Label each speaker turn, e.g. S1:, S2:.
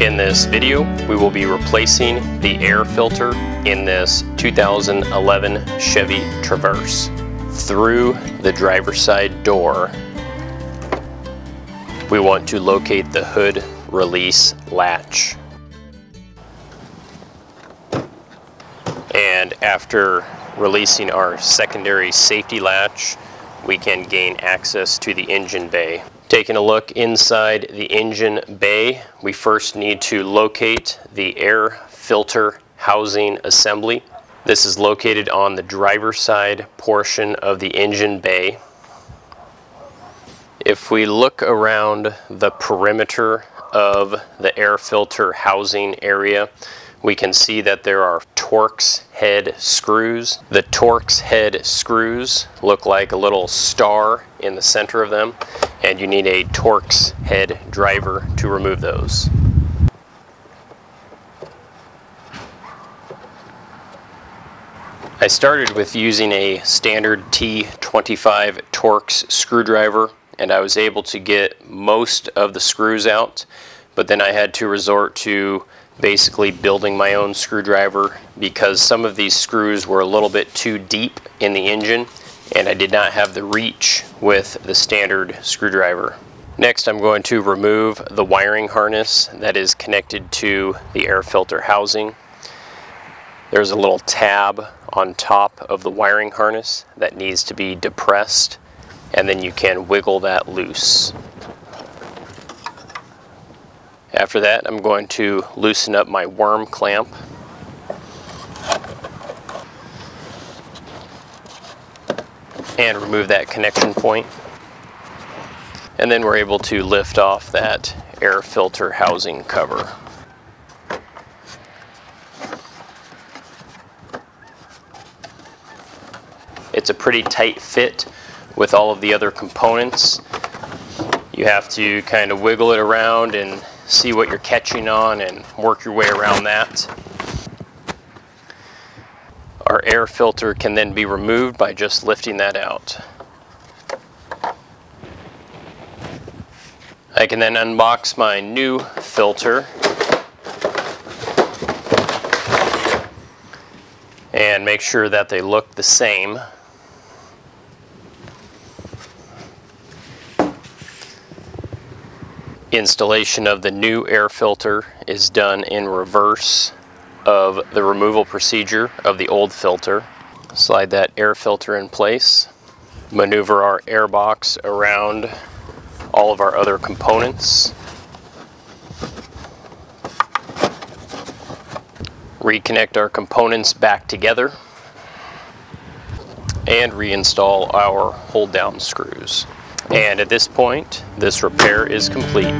S1: In this video, we will be replacing the air filter in this 2011 Chevy Traverse. Through the driver's side door, we want to locate the hood release latch. And after releasing our secondary safety latch, we can gain access to the engine bay. Taking a look inside the engine bay, we first need to locate the air filter housing assembly. This is located on the driver's side portion of the engine bay. If we look around the perimeter of the air filter housing area, we can see that there are Torx head screws. The Torx head screws look like a little star in the center of them and you need a Torx head driver to remove those. I started with using a standard T25 Torx screwdriver and I was able to get most of the screws out but then I had to resort to basically building my own screwdriver because some of these screws were a little bit too deep in the engine and I did not have the reach with the standard screwdriver. Next I'm going to remove the wiring harness that is connected to the air filter housing. There's a little tab on top of the wiring harness that needs to be depressed and then you can wiggle that loose. After that, I'm going to loosen up my worm clamp. And remove that connection point. And then we're able to lift off that air filter housing cover. It's a pretty tight fit with all of the other components. You have to kind of wiggle it around and see what you're catching on and work your way around that. Our air filter can then be removed by just lifting that out. I can then unbox my new filter and make sure that they look the same installation of the new air filter is done in reverse of the removal procedure of the old filter. Slide that air filter in place, maneuver our air box around all of our other components, reconnect our components back together, and reinstall our hold down screws. And at this point, this repair is complete.